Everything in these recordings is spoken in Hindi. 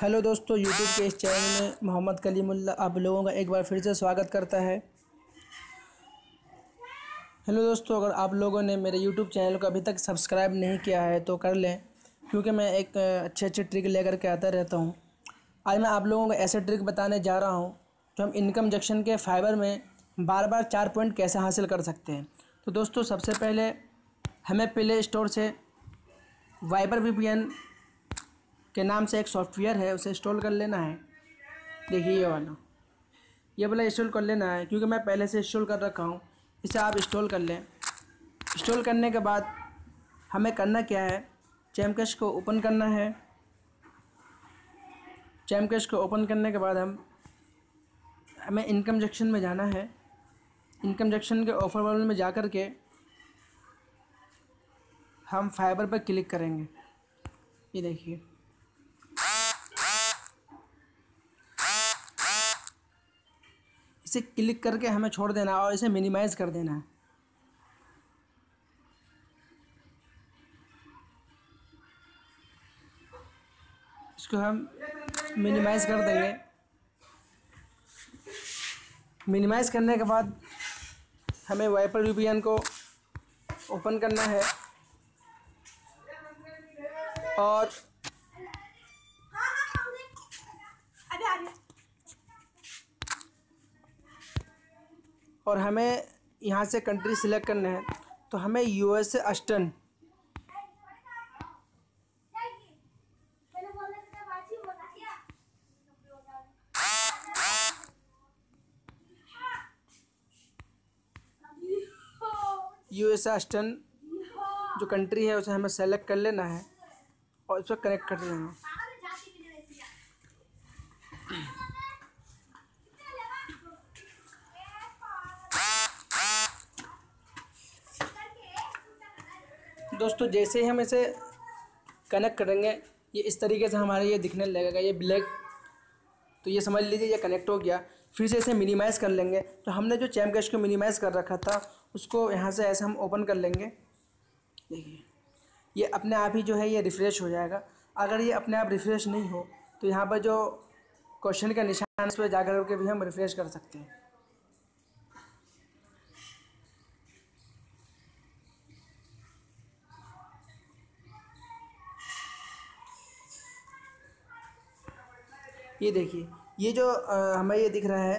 हेलो दोस्तों यूट्यूब के इस चैनल में मोहम्मद कलीमुल्ला आप लोगों का एक बार फिर से स्वागत करता है। हेलो दोस्तों, अगर आप लोगों ने मेरे यूट्यूब चैनल को अभी तक सब्सक्राइब नहीं किया है तो कर लें, क्योंकि मैं एक अच्छे अच्छे ट्रिक लेकर के आता रहता हूँ। आज मैं आप लोगों को ऐसे ट्रिक बताने जा रहा हूँ, जो हम इनकम जंक्शन के फाइबर में बार बार चार पॉइंट कैसे हासिल कर सकते हैं। तो दोस्तों, सबसे पहले हमें प्ले स्टोर से वाइबर वी के नाम से एक सॉफ्टवेयर है, उसे इंस्टॉल कर लेना है। देखिए ये वाला। ये वाला इंस्टॉल कर लेना है, क्योंकि मैं पहले से इंस्टॉल कर रखा हूँ। इसे आप इंस्टॉल कर लें। इंस्टॉल करने के बाद हमें करना क्या है? चैमकेश को ओपन करना है। चैमकेश को ओपन करने के बाद हम, हमें इनकम जंक्शन में जाना है। इनकम जंक्शन के ऑफ़र वाले में जा के हम फाइबर पर क्लिक करेंगे। ये देखिए। इसे क्लिक करके हमें छोड़ देना और इसे मिनिमाइज़ कर देना है। इसको हम मिनिमाइज़ कर देंगे। मिनिमाइज़ करने के बाद हमें वाइपर यूपीएन को ओपन करना है। और और हमें यहाँ से कंट्री सिलेक्ट करना है तो हमें यूएसए अस्टन यूएसए अस्टन जो कंट्री है, उसे हमें सेलेक्ट कर लेना है और इस पर कनेक्ट कर देना है। दोस्तों, जैसे ही हम इसे कनेक्ट करेंगे, ये इस तरीके से हमारे ये दिखने लगेगा, ये ब्लैक तो ये समझ लीजिए, ये कनेक्ट हो गया। फिर से इसे मिनिमाइज़ कर लेंगे। तो हमने जो चैम कैश को मिनिमाइज़ कर रखा था, उसको यहाँ से ऐसे हम ओपन कर लेंगे। देखिए, ये अपने आप ही जो है, ये रिफ़्रेश हो जाएगा। अगर ये अपने आप रिफ़्रेश नहीं हो तो यहाँ पर जो क्वेश्चन का निशान उस पर जा कर के भी हम रिफ़्रेश कर सकते हैं। ये देखिए ये जो आ, हमें ये दिख रहा है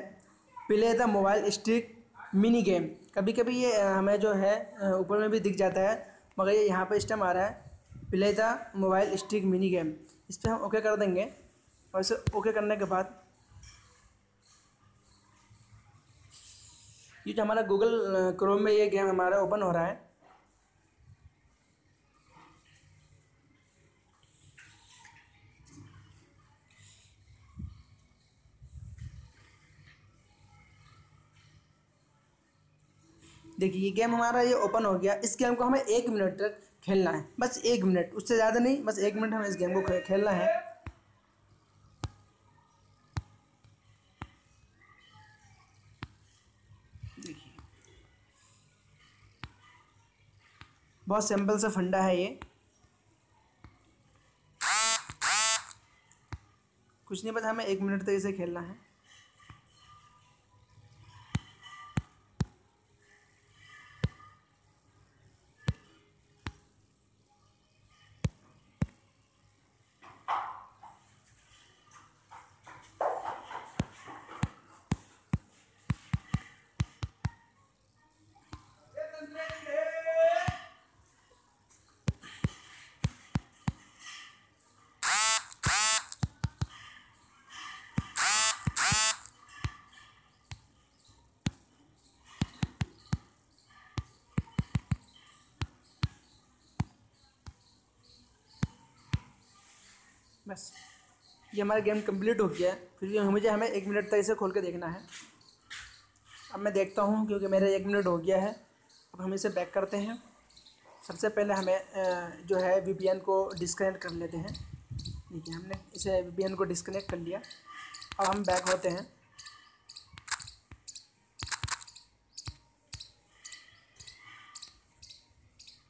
play the mobile stick mini game कभी कभी ये हमें जो है ऊपर में भी दिख जाता है मगर ये यहाँ पर स्टम आ रहा है play the mobile stick mini game इस पर हम ओके कर देंगे और इसे ओके करने के बाद ये जो हमारा गूगल क्रोम में ये गेम हमारा ओपन हो रहा है देखिए, ये गेम हमारा ये ओपन हो गया। इस गेम को हमें एक मिनट तक खेलना है। बस एक मिनट उससे ज़्यादा नहीं, बस एक मिनट हमें इस गेम को खेलना है। बहुत सिंपल सा फंडा है ये। कुछ नहीं, बस हमें एक मिनट तक इसे खेलना है। बस। ये हमारा गेम कंप्लीट हो गया है। फिर मुझे हमें एक मिनट तक इसे खोल के देखना है। अब मैं देखता हूँ, क्योंकि मेरा एक मिनट हो गया है। अब हम इसे बैक करते हैं। सबसे पहले हमें जो है वीपीएन को डिस्कनेक्ट कर लेते हैं। देखिए, हमने इसे वीपीएन को डिस्कनेक्ट कर लिया। अब हम बैक होते हैं।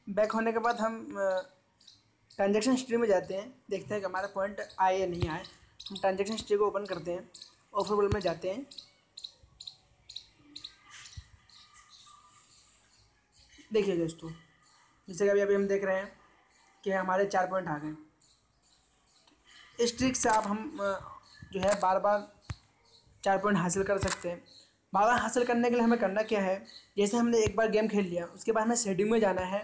बैक होने के बाद हम ट्रांजेक्शन हिस्ट्री में जाते हैं, देखते हैं कि हमारा पॉइंट आए या नहीं आए। हम ट्रांजेक्शन हिस्ट्री को ओपन करते हैं ऑफ़र वर्ल्ड में जाते हैं। देखिए दोस्तों, जैसे कि अभी अभी हम देख रहे हैं कि हमारे चार पॉइंट आ गए। इस ट्रिक से आप हम जो है बार बार चार पॉइंट हासिल कर सकते हैं। बार बार हासिल करने के लिए हमें करना क्या है? जैसे हमने एक बार गेम खेल लिया, उसके बाद हमें सेटिंग में जाना है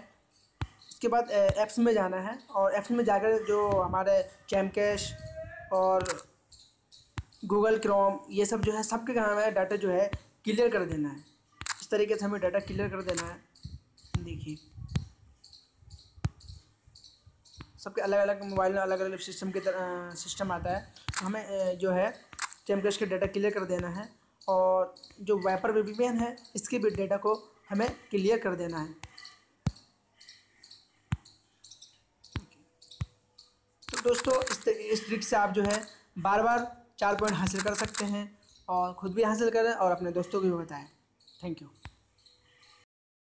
उसके बाद ऐप्स में जाना है और ऐप्स में जाकर जो हमारे चैमकैश और गूगल क्रोम ये सब जो है, सबके काम है डाटा जो है क्लियर कर देना है। इस तरीके से हमें डाटा क्लियर कर देना है। देखिए। सबके अलग अलग मोबाइल में अलग अलग सिस्टम के तरह सिस्टम आता है। तो हमें जो है चैमकैश के डाटा क्लियर कर देना है और जो वाइपर वीपीएन है, इसके भी डेटा को हमें क्लियर कर देना है। दोस्तों, इस इस ट्रिक से आप जो है बार बार चार पॉइंट हासिल कर सकते हैं और ख़ुद भी हासिल करें और अपने दोस्तों को भी बताएँ। Thank you.